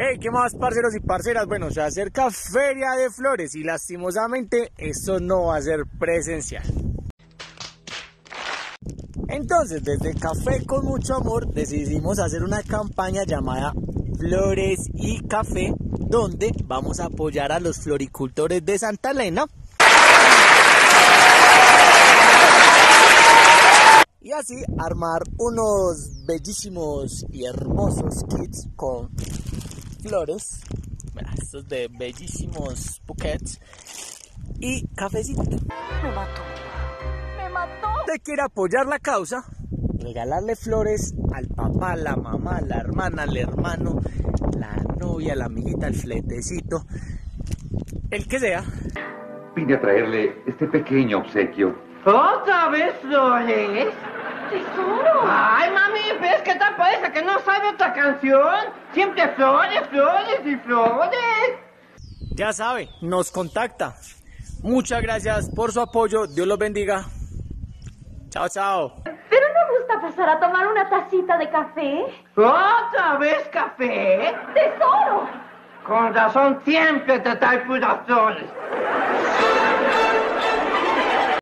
Hey, ¿qué más, parceros y parceras? Bueno, se acerca Feria de Flores y lastimosamente esto no va a ser presencial. Entonces, desde Café con mucho amor decidimos hacer una campaña llamada Flores y Café, donde vamos a apoyar a los floricultores de Santa Elena. Y así armar unos bellísimos y hermosos kits con flores, estos de bellísimos bouquets y cafecito. Me mató. Me mató. Usted quiere apoyar la causa, regalarle flores al papá, la mamá, la hermana, el hermano, la novia, la amiguita, el fletecito, el que sea. Vine a traerle este pequeño obsequio. ¿Otra vez flores? ¡Tesoro! Ay, mami, ¿ves qué tal parece que no sabe otra canción? Siempre flores, flores y flores. Ya sabe, nos contacta. Muchas gracias por su apoyo. Dios los bendiga. Chao, chao. ¿Pero no gusta pasar a tomar una tacita de café? ¿Otra vez café? ¡Tesoro! Con razón siempre te trae puras flores.